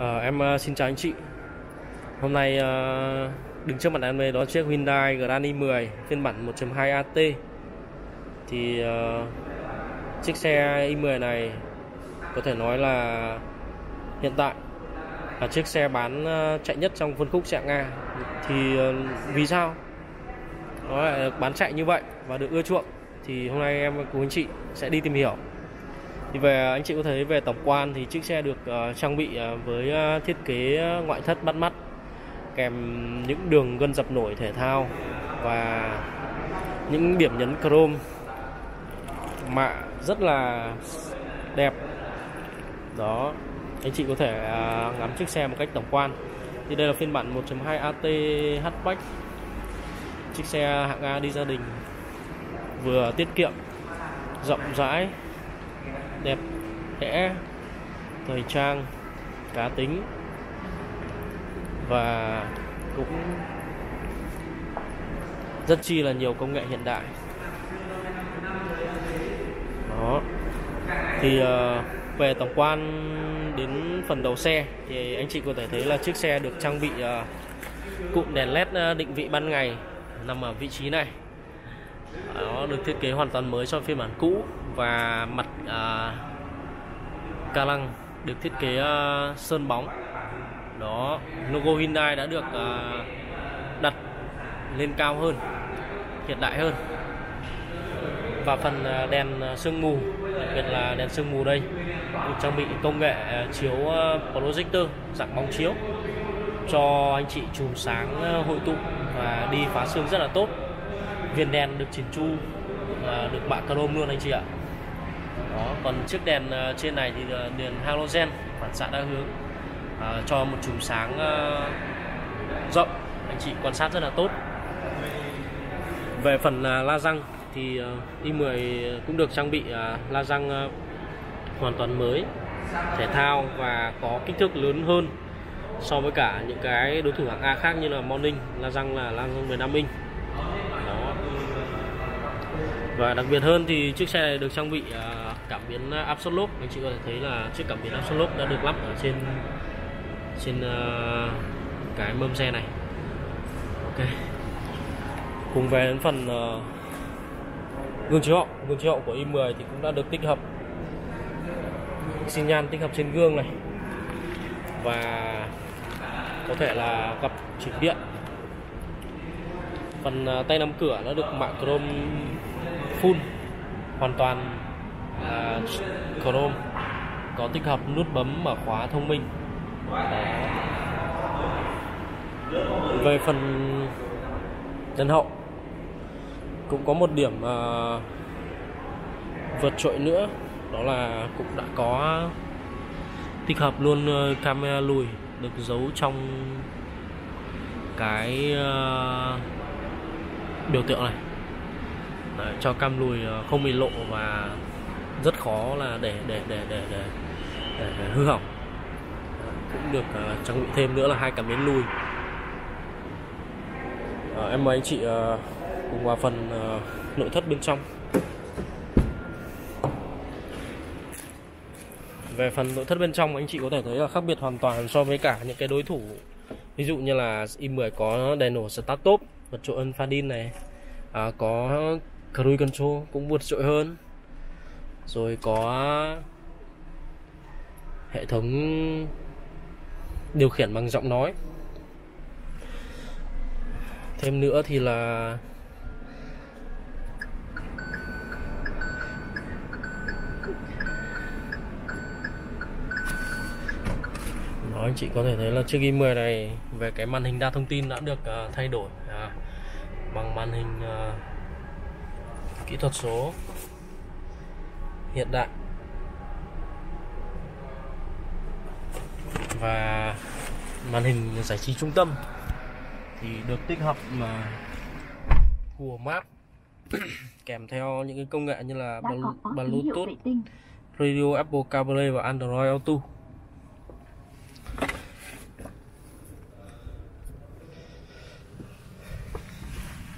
À, em ờ, xin chào anh chị. Hôm nay ờ, đứng trước mặt em đây đó chiếc Hyundai Grand i10 phiên bản 1.2 AT Thì uh, chiếc xe i10 này có thể nói là hiện tại là chiếc xe bán chạy nhất trong phân khúc xe Nga Thì uh, vì sao? Nó lại bán chạy như vậy và được ưa chuộng. Thì hôm nay em cùng anh chị sẽ đi tìm hiểu thì về anh chị có thấy về tổng quan thì chiếc xe được uh, trang bị uh, với uh, thiết kế ngoại thất bắt mắt kèm những đường gân dập nổi thể thao và những điểm nhấn chrome mạ rất là đẹp. Đó anh chị có thể uh, ngắm chiếc xe một cách tổng quan. Thì đây là phiên bản 1.2 AT hatchback chiếc xe hạng A đi gia đình vừa tiết kiệm rộng rãi đẹp đẽ thời trang cá tính. Và cũng rất chi là nhiều công nghệ hiện đại. Đó. Thì uh, về tổng quan đến phần đầu xe thì anh chị có thể thấy là chiếc xe được trang bị uh, cụm đèn led ờ, định vị ban ngày nằm ở vị trí này. Nó được thiết kế hoàn toàn mới so với phiên bản cũ và mặt à, ca lăng được thiết kế à, sơn bóng. Đó logo Hyundai đã được à, đặt lên cao hơn hiện đại hơn. Và phần à, đèn sương mù đặc biệt là đèn sương mù đây được trang bị công nghệ à, chiếu à, projector dạng bóng chiếu cho anh chị chùm sáng hội tụ và đi phá sương rất là tốt. Viền đèn được chỉnh chu và được mạ chrome luôn anh chị ạ đó còn chiếc đèn ờ, trên này thì ờ, đèn halogen phản xạ đa hướng à, cho một chùm sáng à, rộng. Anh chị quan sát rất là tốt. Về phần à, la răng thì i10 cũng được trang bị la răng hoàn toàn mới thể thao và có kích thước lớn hơn so với cả những cái đối thủ hạng A khác như là Morning la răng là la răng 15 inch. Đó. Và đặc biệt hơn thì chiếc xe này được trang bị uh, cảm biến áp suất lốp anh chị có thể thấy là chiếc cảm biến áp suất lốp đã được lắp ở trên trên uh, cái mâm xe này. Ok. Cùng về đến phần uh, gương chiếu hậu. Gương chiếu hậu của i10 thì cũng đã được tích hợp. Xi nhan tích hợp trên gương này. Và có thể là gặp chỉnh điện. Phần uh, tay nắm cửa đã được mạ chrome full hoàn toàn là chrome có tích hợp nút bấm mở khóa thông minh. Về phần chân hậu cũng có một điểm uh, vượt trội nữa đó là cũng đã có tích hợp luôn à, camera lùi được giấu trong cái uh, biểu tượng này. Đấy, cho cam lùi không bị lộ và rất khó là để để để để để, để, để hư hỏng. Cũng được uh, trang bị thêm nữa là hai cảm biến lùi. À, em mời anh chị uh, cùng vào phần uh, nội thất bên trong. Về phần nội thất bên trong anh chị có thể thấy là khác biệt hoàn toàn so với cả những cái đối thủ. Ví dụ như là i10 có đèn nổ start top vượt trội hơn Fadin này. À, có cruise control cũng vượt trội hơn rồi có hệ thống điều khiển bằng giọng nói. Thêm nữa thì là Đó, anh chị có thể thấy là chiếc i10 này về cái màn hình đa thông tin đã được uh, thay đổi à, bằng màn hình uh, kỹ thuật số hiện đại và màn hình giải trí trung tâm thì được tích hợp mà của map kèm theo những cái công nghệ như là Bluetooth, radio Apple CarPlay và Android Auto.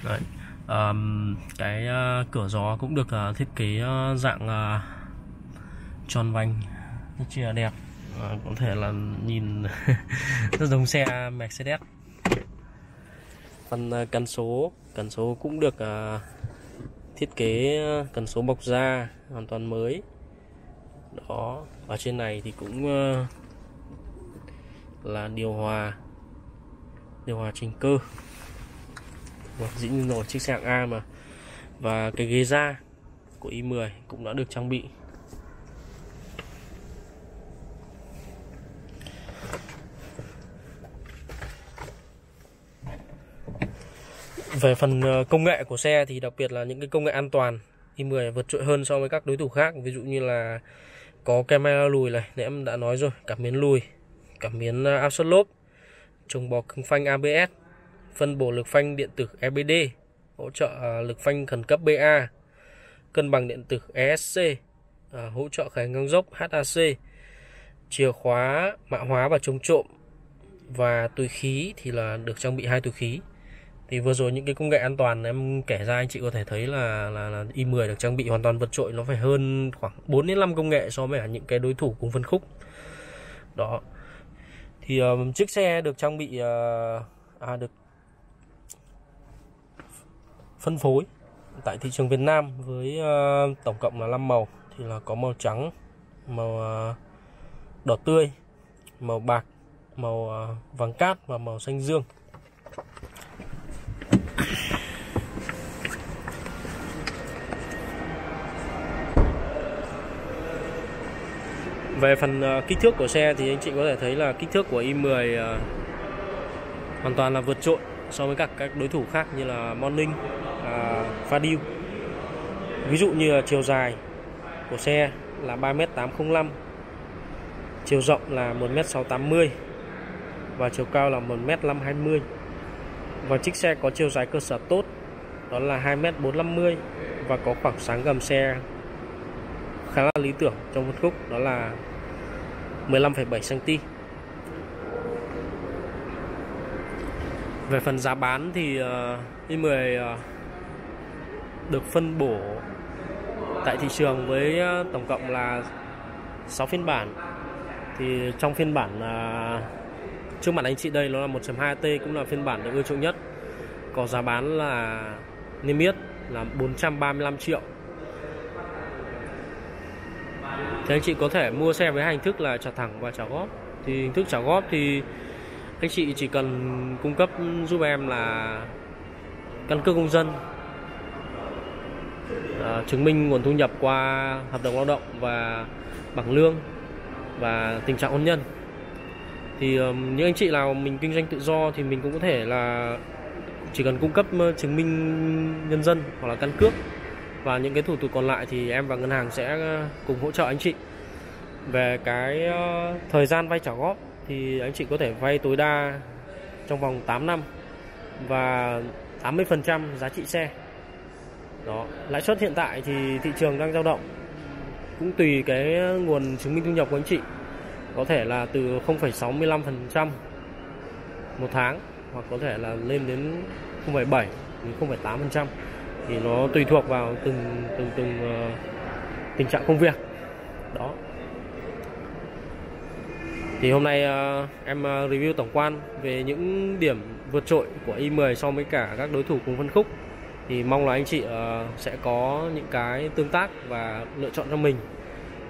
Đấy. Um, cái uh, cửa gió cũng được uh, thiết kế uh, dạng uh, tròn vành rất chi là đẹp. Uh, có thể là nhìn rất giống xe Mercedes. Phần uh, cần số cần số cũng được uh, thiết kế cần số bọc da hoàn toàn mới. Đó ở trên này thì cũng uh, là điều hòa điều hòa trình cơ. Vâng, dĩ nhiên rồi, chiếc xe hạng A mà. Và cái ghế da của i10 cũng đã được trang bị. Về phần ờ, công nghệ của xe thì đặc biệt là những cái công nghệ an toàn i10 vượt trội hơn so với các đối thủ khác. Ví dụ như là có camera lùi này, nãy em đã nói rồi, cảm biến lùi, cảm biến áp suất lốp trùng bò cứng phanh ABS phân bổ lực phanh điện tử EBD hỗ trợ à, lực phanh khẩn cấp BA cân bằng điện tử ESC à, hỗ trợ khởi ngang dốc HAC chìa khóa mã hóa và chống trộm và túi khí thì là được trang bị hai túi khí. Thì vừa rồi những cái công nghệ an toàn em kể ra anh chị có thể thấy là là, là i10 được trang bị hoàn toàn vượt trội nó phải hơn khoảng 4 đến 5 công nghệ so với cả những cái đối thủ cùng phân khúc. Đó. Thì uh, chiếc xe được trang bị uh, à, được phân phối tại thị trường Việt Nam với uh, tổng cộng là 5 màu thì là có màu trắng màu uh, đỏ tươi màu bạc màu uh, vàng cát và màu xanh dương. Về phần uh, kích thước của xe thì anh chị có thể thấy là kích thước của i10 uh, hoàn toàn là vượt trội so với các các đối thủ khác như là Morning, pha điêu Ví dụ như là chiều dài của xe là 3m805, chiều rộng là 1m680 và chiều cao là 1m520. Và chiếc xe có chiều dài cơ sở tốt đó là 2m450 và có khoảng sáng gầm xe khá là lý tưởng trong phân khúc đó là 15,7 cm. Về phần giá bán thì uh, i10 uh, được phân bổ tại thị trường với ờ, tổng cộng là 6 phiên bản. Thì trong phiên bản à, trước mặt anh chị đây nó là 1.2T cũng là phiên bản được ưa chuộng nhất. Có giá bán là niêm yết là 435 triệu thì anh chị có thể mua xe với hình thức là trả thẳng và trả góp thì hình thức trả góp thì anh chị chỉ cần cung cấp giúp em là căn cước công dân à, chứng minh nguồn thu nhập qua hợp đồng lao động và bằng lương và tình trạng hôn nhân. Thì um, những anh chị nào mình kinh doanh tự do thì mình cũng có thể là chỉ cần cung cấp chứng minh nhân dân hoặc là căn cước. Và những cái thủ tục còn lại thì em và ngân hàng sẽ cùng hỗ trợ anh chị. Về cái thời gian vay trả góp thì anh chị có thể vay tối đa trong vòng 8 năm và 80% giá trị xe đó lãi suất hiện tại thì thị trường đang dao động. Cũng tùy cái nguồn chứng minh thu nhập của anh chị. Có thể là từ 0,65% một tháng hoặc có thể là lên đến 0,7 đến 0,8% thì nó tùy thuộc vào từng từng từng uh, tình trạng công việc. Đó. Thì hôm nay uh, em ờ, review tổng quan về những điểm vượt trội của i10 so với cả các đối thủ cùng phân khúc thì mong là anh chị ờ, sẽ có những cái tương tác và lựa chọn cho mình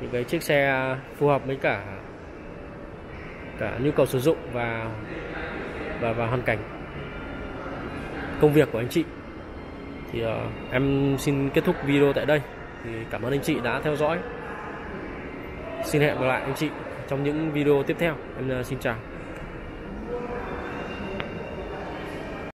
những cái chiếc xe phù hợp với cả cả nhu cầu sử dụng và và và hoàn cảnh công việc của anh chị. Thì uh, em xin kết thúc video tại đây. Thì cảm ơn anh chị đã theo dõi. Xin hẹn gặp lại anh chị trong những video tiếp theo. Em uh, xin chào.